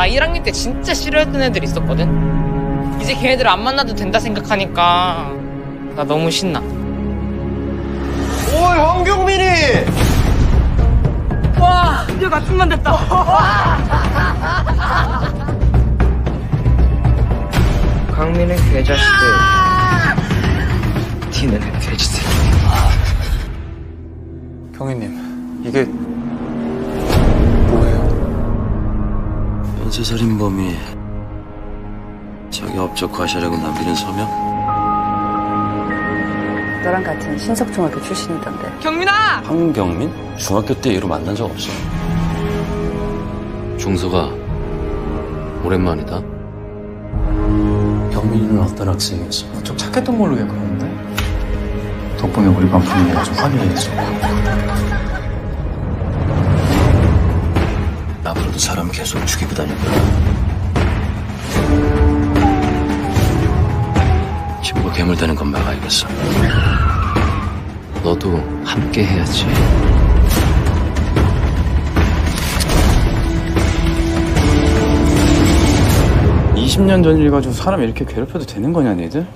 나 1학년 때 진짜 싫어했던 애들 있었거든. 이제 걔네들 안 만나도 된다 생각하니까 나 너무 신나. 오 황경민이 와, 드디어 같은 만 됐다. 강민은 개자식들 티는 돼지새끼 경희님 이게 연쇄살인범이 자기 업적 과시하려고 남기는 서명? 너랑 같은 신석중학교 출신이던데. 경민아! 황경민? 중학교 때 이후로 만난 적 없어. 중서가 오랜만이다. 경민이는 어떤 학생이었어? 좀 착했던 걸로 기억하는데 덕분에 우리 반 분위기가 좀 화려해졌어 앞으로도 사람 계속 죽이고 다닐 거야. 친구가 괴물 되는 건 막아야겠어. 너도 함께 해야지. 20년 전 일 가지고 사람 이렇게 괴롭혀도 되는 거냐, 니들?